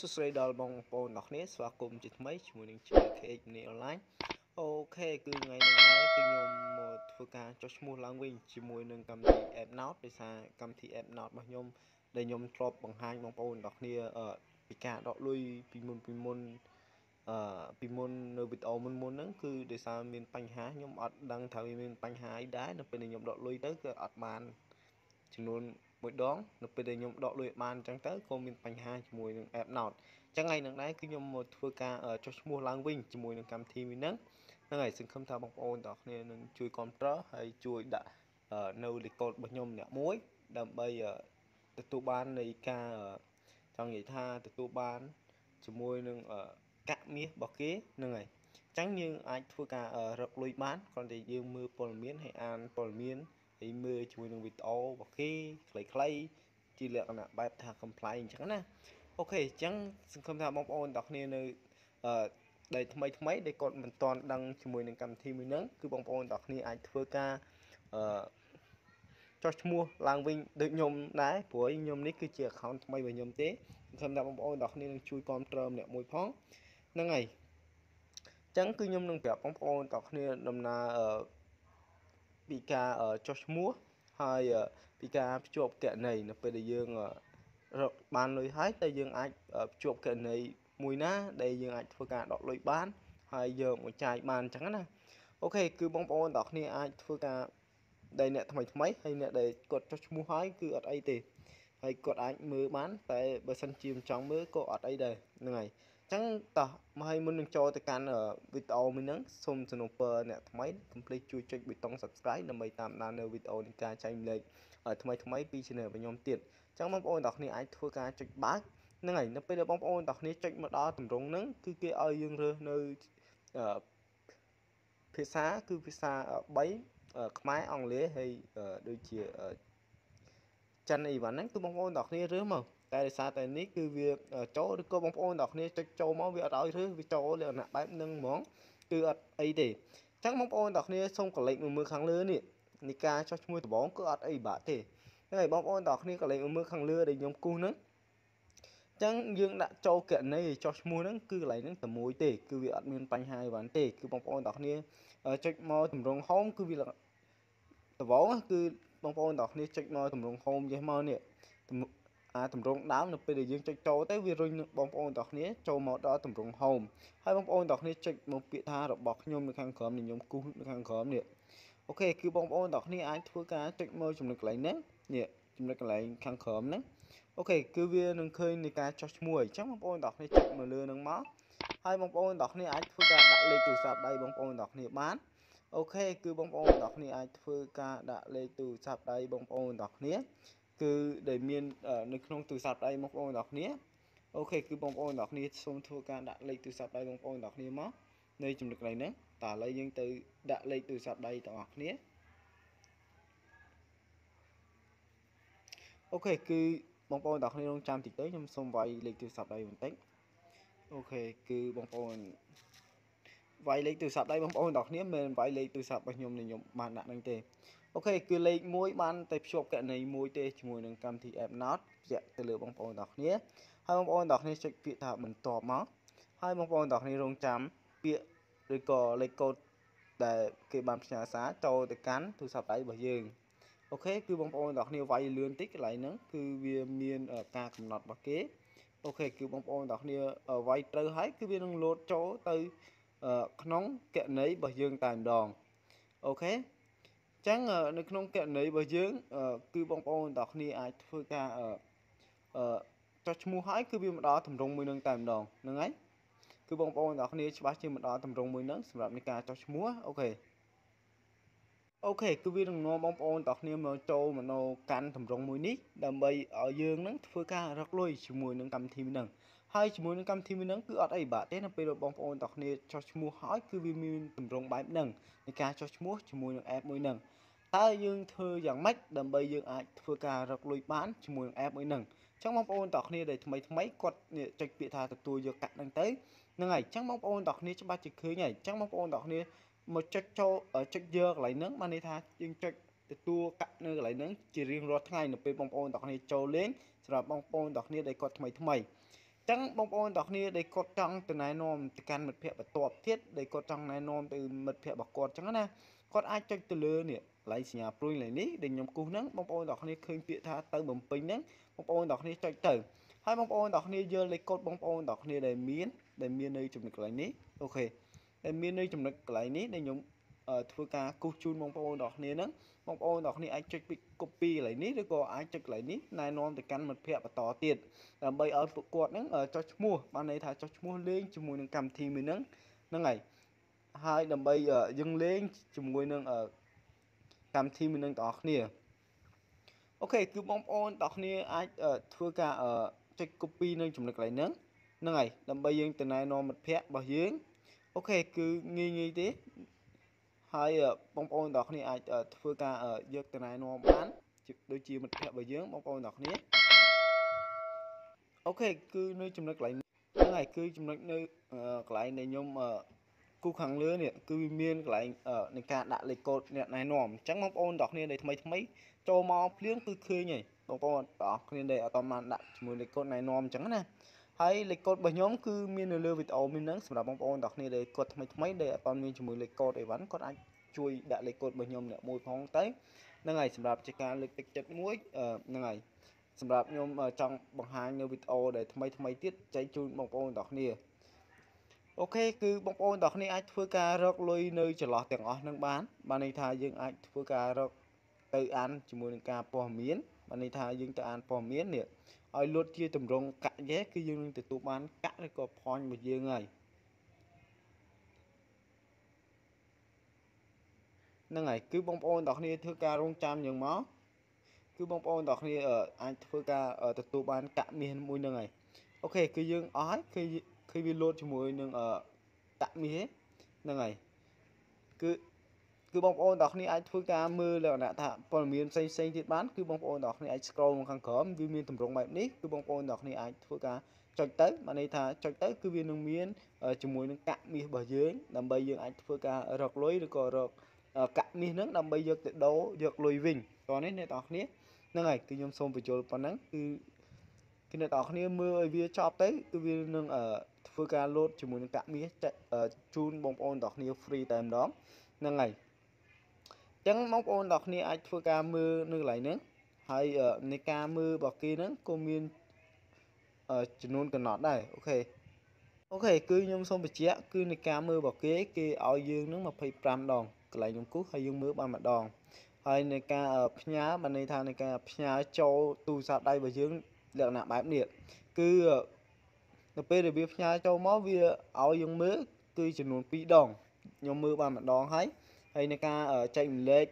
សួស្តីដល់បងប្អូនទាំងគ្នាស្វាគមន៍ជាថ្មីជាមួយនឹង Channel KH នេះ online អូខេគឺថ្ងៃនេះដែរគឺខ្ញុំមកធ្វើការចុះឈ្មោះឡើងវិញជាមួយនឹងកម្មវិធី App Note ដោយសារកម្មវិធី App Note របស់ខ្ញុំដែលខ្ញុំធ្លាប់បង្ហាញបងប្អូនទាំងគ្នាពីការដកលុយពីមុនពីមុនអឺពីមុននៅវីដេអូមុនមុនហ្នឹងគឺដោយសារមានបញ្ហាខ្ញុំអត់ដឹងថាវាមានបញ្ហាអីដែរនៅពេលដែលខ្ញុំដកលុយទៅគឺអត់បានចំនួន មួយដងនៅពេលដែលខ្ញុំដកលុយបានអញ្ចឹងទៅក៏មានបញ្ហាជាមួយនឹង app Note អញ្ចឹងថ្ងៃនឹងដែរគឺខ្ញុំមកធ្វើការចុះឈ្មោះឡើងវិញជាមួយនឹងកម្មវិធីមួយហ្នឹងហ្នឹងហើយសង្ឃឹមថាបងប្អូនទាំងគ្នានឹងជួយគ្រប់គ្រងហើយជួយដាក់នៅ record របស់ខ្ញុំអ្នកមួយដើម្បីទទួលបាននៃការចង់និយាយថាទទួលបានជាមួយនឹងកាក់មាសរបស់គេហ្នឹងហើយអញ្ចឹងយើងអាចធ្វើការរកលុយបានគ្រាន់តែយើងមើលព័ត៌មានហើយអានព័ត៌មាន ហើយមើលជាមួយនឹងវីដេអូរបស់គេខ្លីៗជាលក្ខណៈបែបថា comply អញ្ចឹងណាអូខេអញ្ចឹងសង្ឃឹមថាបងប្អូនទាំងគ្នានៅអឺដែលថ្មីថ្មីដែលគាត់មិនទាន់ដឹងជាមួយនឹងកម្មវិធីមួយហ្នឹងគឺបងប្អូនទាំងគ្នាអាចធ្វើការអឺចុះឈ្មោះឡើងវិញដូចខ្ញុំដែរព្រោះខ្ញុំនេះគឺជា account ថ្មីរបស់ខ្ញុំទេសង្ឃឹមថាបងប្អូនទាំងគ្នានឹងជួយគ្រប់គ្រងម្នាក់មួយផងហ្នឹងហើយអញ្ចឹងគឺខ្ញុំនឹងប្រាប់បងប្អូនទាំងគ្នាដំណើរ ពីការចុះឈ្មោះហើយពីការភ្ជាប់កណីនៅពេលដែលយើងរកបានលុយហើយតែយើងអាចភ្ជាប់កណីមួយណា ដែលយើងអាចធ្វើការដកលុយបាន ហើយយកមកចាយបានអញ្ចឹងណាអូខេគឺបងប្អូនទាំងគ្នាអាចធ្វើការដែលអ្នកថ្មីថ្មីហើយអ្នកដែលគាត់ចុះឈ្មោះហើយគឺអត់អីទេហើយគាត់អាចមើលបាន តែបើសិនជាមិនចង់មើលក៏អត់អីដែរហ្នឹងហើយ ចឹងតោះមកឲ្យមុននឹងចូលទៅកាន់វីដេអូមួយហ្នឹងសូមសំណូមពរអ្នកថ្មីកុំភ្លេចជួយចុចប៊ូតុង Subscribe ដើម្បីតាមដាននៅវីដេអូនៃការចែកម្លែកថ្មីថ្មីពី Channel របស់ខ្ញុំទៀតចឹងបងប្អូនទាំងគ្នាអាចធ្វើការចុចបើកហ្នឹងហើយនៅពេលដែលបងប្អូនទាំងគ្នាចុចមកដល់តម្រងហ្នឹងគឺគេឲ្យយើងរើសនៅភាសាគឺភាសា3ខ្មែរអង់គ្លេសហើយដូចជាចិនអីវ៉ាន់ហ្នឹងគឺបងប្អូនទាំងគ្នារើសមក តែដោយសារតែនេះគឺវាចូលឬក៏បងប្អូនទាំងគ្នាចុចចូលមកវាអត់ឲ្យរើសវាចូលលក្ខណៈបែបហ្នឹងហ្មងគឺអត់អីទេអញ្ចឹងបងប្អូនទាំងគ្នាសូមកលេចមើលខាងលើនេះនៃការចុះឈ្មោះដំបងគឺអត់អីបាក់ទេហ្នឹងហើយបងប្អូនទាំងគ្នាកលេចមើលខាងលើដែលខ្ញុំគូសហ្នឹងចឹងយើងដាក់ចូលកណីចុះឈ្មោះហ្នឹងគឺកន្លែងហ្នឹងតែមួយទេគឺវាអត់មានបញ្ហាអីបានទេគឺបងប្អូនទាំងគ្នាចុចមកតម្រង home គឺវាដំបងគឺបងប្អូនទាំងគ្នាចុចមកតម្រង home ចេះមកនេះ អាតម្រងដើមនៅពេលដែលយើងចុចចូលទៅវារុញបងប្អូនទាំងគ្នាចូលមកដល់តម្រង home ហើយបងប្អូនទាំងគ្នាចុចមកពាក្យថារបស់ខ្ញុំនៅខាងក្រោមនេះខ្ញុំគូសនៅខាងក្រោមនេះអូខេគឺបងប្អូនទាំងគ្នាអាចធ្វើការចុចមើលចំណុចកន្លែងហ្នឹងនេះចំណុចកន្លែងខាងក្រោមហ្នឹងអូខេគឺវានឹងឃើញនៃការចុះឈ្មោះអញ្ចឹងបងប្អូនទាំងគ្នាចុចមើលលើហ្នឹងមកហើយបងប្អូនទាំងគ្នាអាចធ្វើការដាក់លេខទូរស័ព្ទដៃបងប្អូនទាំងគ្នាបានអូខេគឺបងប្អូនទាំងគ្នាអាចធ្វើការដាក់លេខទូរស័ព្ទដៃបងប្អូនទាំងគ្នា គឺដែលមាននៅក្នុងទូរស័ព្ទដៃបងប្អូនទាំងគ្នា OK គឺបងប្អូនទាំងគ្នាសូមធ្វើការដាក់លេខទូរស័ព្ទដៃបងប្អូនទាំងគ្នាមកនៅចំណុចកន្លែងហ្នឹងតើឥឡូវយើងទៅដាក់លេខទូរស័ព្ទដៃទាំងអស់គ្នា OK គឺបងប្អូនទាំងគ្នារងចាំតិចទៅខ្ញុំសូមវាយលេខទូរស័ព្ទដៃបន្តិច OK គឺបងប្អូន វាយលេខទូរស័ព្ទដៃបងប្អូនទាំងគ្នាមិនវាយលេខទូរស័ព្ទរបស់ខ្ញុំខ្ញុំបានដាក់នឹងទេOK គឺលេខ1បានតែភ្ជាប់គណនីមួយទេជាមួយនឹងកម្មវិធី App Tnaot ជាក់ទៅលើបងប្អូនទាំងគ្នាហើយបងប្អូនទាំងគ្នាចុចពាក្យថាបន្ទាប់មកហើយបងប្អូនទាំងគ្នារងចាំពាក្យឬក៏លេខកូដដែលគេបានផ្ញើសារចូលទៅកាន់ទូរស័ព្ទដៃរបស់យើង OK គឺបងប្អូនទាំងគ្នាវាយលឿនតិចកន្លែងហ្នឹងគឺវាមានការកំណត់របស់គេ OK គឺបងប្អូនទាំងគ្នាវាយត្រូវហើយគឺវានឹងលោតចូលទៅ ក្នុងកណនីរបស់យើងតែម្ដងអូខេអញ្ចឹងនៅក្នុងកណនីរបស់យើង គឺបងប្អូនទាំងគ្នាអាចធ្វើការអឺចុះឈ្មោះហើយគឺវាមកដល់តម្រងមួយនឹងតែម្ដងហ្នឹងហើយគឺបងប្អូនទាំងគ្នាច្បាស់ជាមកដល់តម្រងមួយហ្នឹងសម្រាប់នៃការចុះឈ្មោះអូខេអូខេគឺវានឹងនាំបងប្អូនទាំងគ្នាមកចូលមកនៅកាន់តម្រងមួយនេះដើម្បីឲ្យយើងនឹងធ្វើការរកលុយជាមួយនឹងកម្មវិធីហ្នឹង ហើយជាមួយនឹងកម្មវិធីមួយហ្នឹងគឺអត់អីបាក់ទេនៅពេលបងប្អូនទាំងគ្នាចុះឈ្មោះហើយគឺវាមានតម្រងបែបហ្នឹងនៃការចុះឈ្មោះជាមួយនឹង app មួយហ្នឹងតើយើងធ្វើយ៉ាងម៉េចដើម្បីយើងអាចធ្វើការរកលុយបានជាមួយនឹង app មួយហ្នឹងចឹងបងប្អូនតោះគ្នាដែលថ្មីថ្មីគាត់ចុចពាក្យថាទទួលយកកាក់ហ្នឹងទៅហ្នឹងហើយចឹងបងប្អូនតោះគ្នាច្បាស់ជាឃើញហើយចឹងបងប្អូនតោះគ្នាមកចុចចូលចុចយកកន្លែងហ្នឹងបានន័យថាយើងចុចទទួលកាក់នៅកន្លែងហ្នឹងជារៀងរាល់ថ្ងៃនៅពេលបងប្អូនតោះគ្នាចូលលេងសម្រាប់បងប្អូនតោះគ្នាដែលគាត់ថ្មីថ្មីអ ចឹងបងប្អូនទាំងគ្នាដែលគាត់ចង់ទៅណែនាំទៅកាន់មិត្តភ័ក្តិបន្ទាប់ទៀតដែលគាត់ចង់ណែនាំទៅមិត្តភ័ក្តិរបស់គាត់ចឹងណាគាត់អាចចុចទៅលើនេះកន្លែងសញ្ញាព្រួយឡើងនេះដែលខ្ញុំគូសហ្នឹងបងប្អូនទាំងគ្នាឃើញពាក្យថាទៅបំពេញហ្នឹងបងប្អូនទាំងគ្នាចុចទៅហើយបងប្អូនទាំងគ្នាយកលេខកូដបងប្អូនទាំងគ្នាដែលមានដែលមាននៅចំណុចកន្លែងនេះអូខេដែលមាននៅចំណុចកន្លែងនេះដែលខ្ញុំធ្វើការគូសជូនបងប្អូនទាំងគ្នាហ្នឹង បងប្អូនទាំងគ្នាអាចចុចពី copy កន្លែងនេះឬក៏អាចចុចកន្លែងនេះណែនាំទៅកាន់មិត្តភ័ក្តិបន្តទៀតដើម្បីឲ្យពួកគាត់ហ្នឹងចុះឈ្មោះបានន័យថាចុះឈ្មោះលេងជាមួយនឹងកម្មវិធីមួយហ្នឹងហ្នឹងហើយហើយដើម្បីយើងលេងជាមួយនឹងកម្មវិធីមួយនឹងទាំងអស់គ្នាអូខេគឺបងប្អូនទាំងគ្នាអាចធ្វើការចុច copy នៅចំណុចកន្លែងហ្នឹងហ្នឹងហើយដើម្បីយើងទៅណែនាំមិត្តភ័ក្តិរបស់យើងអូខេគឺងាយងាយទេ ហើយបងប្អូនទាំងគ្នាអាចធ្វើការយកទៅណែនាំបានដូចជាមិត្តភ័ក្តិរបស់យើងបងប្អូនទាំងគ្នាអូខេគឺនៅចំណុចកន្លែងហ្នឹងហើយគឺចំណុចនៅកន្លែងដែលខ្ញុំគូខាងលើនេះគឺវាមានកន្លែងនៃការដាក់លេខកូដអ្នកណែនាំអញ្ចឹងបងប្អូនទាំងគ្នាដែលថ្មីថ្មីចូលមកភ្លៀងគឺឃើញហើយបងប្អូនទាំងអស់គ្នាដែលអត់បានដាក់ជាមួយលេខកូដណែនាំអញ្ចឹងណា ហើយលេខកូដរបស់ខ្ញុំគឺមាននៅលើវីដេអូនេះហ្នឹងសម្រាប់បងប្អូនទាំងគ្នាដែលគាត់ថ្មីថ្មីដែលអត់មានជាមួយលេខកូដអីវ៉ាន់គាត់អាចជួយដាក់លេខកូដរបស់ខ្ញុំអ្នកមួយផងទៅហ្នឹងហើយសម្រាប់ជាការលើកទឹកចិត្តមួយហ្នឹងហើយសម្រាប់ខ្ញុំចង់បង្ហាញនៅវីដេអូដែលថ្មីថ្មីទៀតចែកជូនបងប្អូនទាំងគ្នាអូខេគឺបងប្អូនទាំងគ្នាអាចធ្វើការរកលុយនៅចន្លោះទាំងអស់នឹងបានបានន័យថាយើងអាចធ្វើការរកទៅអានជាមួយនឹងការព័ត៌មានបានន័យថាយើងទៅអានព័ត៌មាននេះ ឲ្យលុតជាតម្រងកាក់យេគឺយើងនឹងទទួលបានកាក់ឬក៏ផាញ់របស់យើងហើយហ្នឹងហើយគឺបងប្អូនទាំងគ្នាធ្វើការរងចាំយើងមកគឺបងប្អូនទាំងគ្នាអាចធ្វើការទទួលបានកាក់មាសមួយហ្នឹងហើយអូខេគឺយើងអស់ហើយគឺឃើញវាលោតជាមួយនឹងអឺតាក់មាសហ្នឹងហើយគឺ គឺបងប្អូនទាំងគ្នាអាចធ្វើការមើលលក្ខណៈថាព័ត៌មានផ្សេងផ្សេងទៀតបានគឺបងប្អូនទាំងគ្នាអាច scroll មកខាងក្រោមវាមានតម្រងបែបនេះគឺបងប្អូនទាំងគ្នាអាចធ្វើការចុចទៅបានន័យថាចុចទៅគឺវានឹងមានជាមួយនឹងកាក់មាសរបស់យើងដើម្បីយើងអាចធ្វើការរកលុយឬក៏រកកាក់មាសហ្នឹងដើម្បីយកទៅដូរយកលុយវិញតោះនេះអ្នកទាំងគ្នាហ្នឹងហើយគឺខ្ញុំសូមបញ្យល់ប៉ុណ្ណឹងគឺគឺអ្នកទាំងគ្នាមើលឲ្យវាចប់ទៅគឺវានឹងធ្វើការលោតជាមួយនឹងកាក់មាសជូនបងប្អូនទាំងគ្នា free តែម្ដងហ្នឹងហើយអញ្ចឹងបងប្អូនទាំងគ្នាអាចធ្វើការមើលនៅកន្លែងហ្នឹងហើយនៃការមើលរបស់គេហ្នឹងក៏មានចំនួនកំណត់ដែរអូខេអូខេគឺខ្ញុំសូមបញ្ជាក់គឺនៃការមើលរបស់គេគេឲ្យយើងនឹង25ដងកន្លែងខ្ញុំគូសហើយយើងមើលបានម្ដងហើយនៃការផ្ញើបានន័យថានៃការផ្ញើចូលទូរស័ព្ទដៃរបស់យើងលក្ខណៈបែបនេះគឺនៅពេលដែលវាផ្ញើចូលមកវាឲ្យយើងមើលគឺចំនួន2ដងខ្ញុំមើលបានម្ដងហើយ ហើយในការចែកម្លែក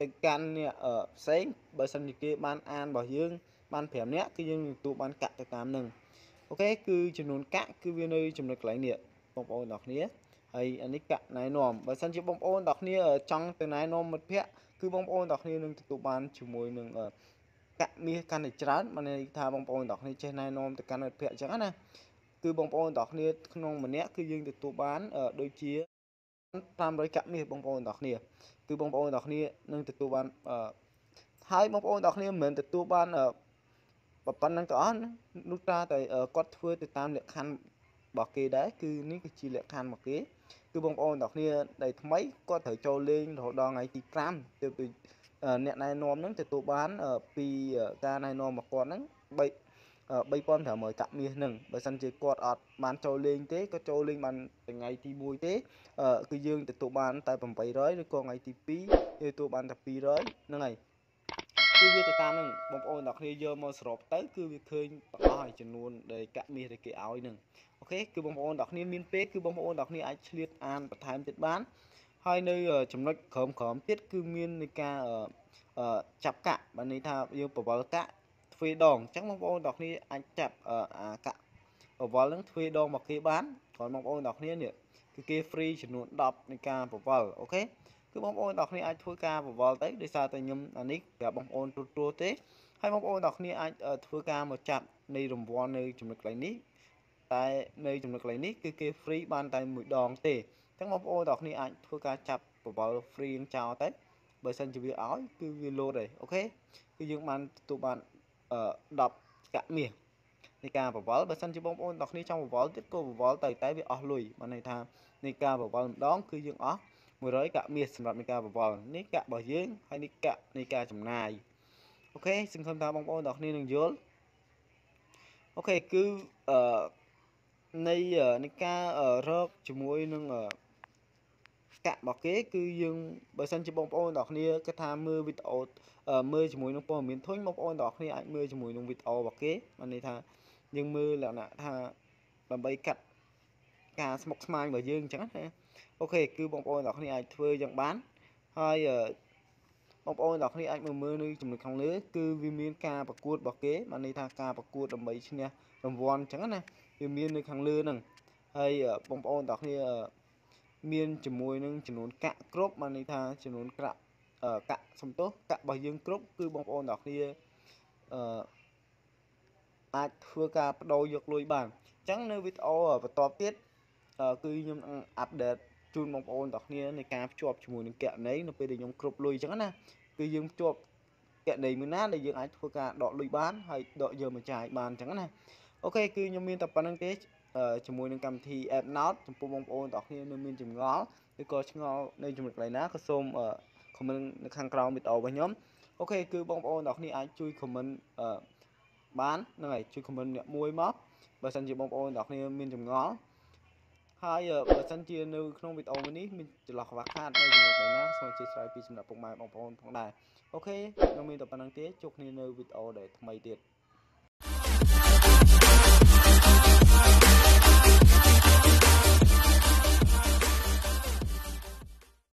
ទៅកាន់អ្នកផ្សេងបើសិនជាគេបានអានរបស់យើង បាន5នាក់គឺយើងទទួលបានកាក់ទៅតាមនឹងអូខេគឺចំនួនកាក់គឺវានៅចំណុចកន្លែងនេះបងប្អូនទាំងគ្នាហើយអានេះកាក់ណែនាំបើសិនជាបងប្អូនទាំងគ្នាចង់ទៅណែនាំមិត្តភ័ក្តិគឺបងប្អូនទាំងគ្នានឹងទទួលបានជាមួយនឹងកាក់មាសកាន់តែច្រើនបានន័យថាបងប្អូនទាំងគ្នាចេះណែនាំទៅកាន់មិត្តភ័ក្តិអញ្ចឹងណាគឺបងប្អូនទាំងគ្នាក្នុងម្នាក់គឺយើងទទួលបានដូចជា 500កាក់មាសបងប្អូនទាំងគ្នាគឺបងប្អូនទាំងគ្នានឹងទទួលបានហើយបងប្អូនទាំងគ្នាមិនមែនទទួលបានប៉ុណ្ណឹងទាំងអស់នោះតាតែគាត់ធ្វើទៅតាមលក្ខខណ្ឌរបស់គេដែរគឺនេះគឺជាលក្ខខណ្ឌរបស់គេគឺបងប្អូនទាំងគ្នាដែលថ្មីគាត់ត្រូវចូលលេងរហូតដល់ថ្ងៃទី5ទើបអ្នកណែនាំហ្នឹងទទួលបានពីការណែនាំរបស់គាត់ហ្នឹង3 3500កាក់មាសហ្នឹងបើសិនជាគាត់អត់បានចូលលេងទេក៏ចូលលេងបានថ្ងៃទី1ទេគឺយើងទទួលបានតែ800ឬក៏ថ្ងៃទី2យើងទទួលបានតែ200ហ្នឹងហើយគឺវាទៅតាមហ្នឹងបងប្អូនអ្នកគ្នាយកមកសរុបទៅគឺវាឃើញទាំងអស់ហើយចំនួនដែលកាក់មាសដែលគេឲ្យហ្នឹងអូខេគឺបងប្អូនអ្នកគ្នាមានពេលគឺបងប្អូនអ្នកគ្នាអាចឆ្លៀតអានបន្ថែមទៀតបានហើយនៅចំណុចក្រោមក្រោមទៀតគឺមាននៃការចាប់កាក់បានន័យថាយើងបវលកាក់ ទ្វេដងអញ្ចឹងបងប្អូនអ្នកគ្នាអាចចាប់អាកាក់បវលហ្នឹងទ្វេដងមកគេបានគ្រាន់បងប្អូនអ្នកគ្នានេះគឺគេ free ចំនួន10នៃការបវលអូខេគឺបងប្អូនអ្នកគ្នាអាចធ្វើការបវលទៅដោយសារតែខ្ញុំអានេះប្រាប់បងប្អូនទូទួលទេហើយបងប្អូនអ្នកគ្នាអាចធ្វើការមកចាប់នៃរង្វាន់នៅចំណុចកន្លែងនេះតែនៅចំណុចកន្លែងនេះគឺគេ free បានតែមួយដងទេអញ្ចឹងបងប្អូនទាំងគ្នាអាចធ្វើការចាប់បបល free ចោលទៅបើសិនជាវាឲ្យគឺវាលោតហើយ OK គឺយើងបានទទួលបានអឺ 10កាក់មាសនៃការបង្វិលបើសិនជាបងប្អូនទាំងគ្នាចង់បង្វិលទៀតក៏បង្វិលទៅតែវាអស់លុយបានន័យថានៃការបង្វិលម្ដងគឺយើងអស់100កាក់មាសសម្រាប់នៃការបង្វិលនេះកាក់របស់យើងហើយនេះកាក់នៃការចំណាយ OK សង្ឃឹមថាបងប្អូនទាំងគ្នានឹងយល់OK គឺអឺនៃនៃការរកជាមួយនឹង កាក់របស់គេគឺយើងបើសិនជាបងប្អូនទាំងគ្នាគិតថាមើលវីដេអូមើលជាមួយនឹងព័ត៌មានធុញបងប្អូនទាំងគ្នាអាចមើលជាមួយនឹងវីដេអូរបស់គេបានន័យថាយើងមើលលក្ខណៈថាដើម្បីកាត់ការស្មុកស្មាញរបស់យើងអញ្ចឹងណា OK គឺបងប្អូនទាំងគ្នាអាចធ្វើយ៉ាងបានហើយបងប្អូនទាំងគ្នាអាចមើលមើលនៅចំណុចខាងលើគឺវាមានការប្រកួតរបស់គេបានន័យថាការប្រកួតដើម្បីឈ្នះរង្វាន់អញ្ចឹងណាវាមាននៅខាងលើហ្នឹងហើយបងប្អូនទាំងគ្នា មានជាមួយនឹងចំនួនកាក់គ្រប់បានន័យថាចំនួនក្រាក់កាក់សំទោសកាក់របស់យើងគ្រប់គឺបងប្អូនទាំងគ្នាអឺអាចធ្វើការបដូរយកលុយបានអញ្ចឹងនៅវីដេអូបន្ទាប់ទៀតគឺខ្ញុំនឹងអាប់ដេតជូនបងប្អូនទាំងគ្នានៃការភ្ជាប់ជាមួយនឹងកណីនៅពេលដែលខ្ញុំគ្រប់លុយអញ្ចឹងណាគឺយើងភ្ជាប់កណីមួយណាដែលយើងអាចធ្វើការដកលុយបានហើយដកយកមកចាយបានអញ្ចឹងណាអូខេគឺខ្ញុំមានតែប៉ុណ្្នឹងទេ ជាមួយនឹងកម្មវិធី App Note ចំពោះបងប្អូនទាំងគ្នានៅមានចម្ងល់ឬក៏ឆ្ងល់នៅចំណុចកន្លែងណាក៏សូម comment នៅខាងក្រោមវីដេអូរបស់ខ្ញុំអូខេគឺបងប្អូនទាំងគ្នាអាចជួយ comment បានហ្នឹងហើយជួយ comment អ្នកមួយមកបើសិនជាបងប្អូនទាំងគ្នាមានចម្ងល់ហើយបើសិនជានៅក្នុងវីដេអូនេះមានចន្លោះខ្វះខាតនៅចំណុចណាសូមអធិស្ឋានពីសំណាក់ពុកម៉ែបងប្អូនផងដែរអូខេខ្ញុំមានតែប៉ុណ្្នឹងទេជួបគ្នានៅវីដេអូដែលថ្មីទៀត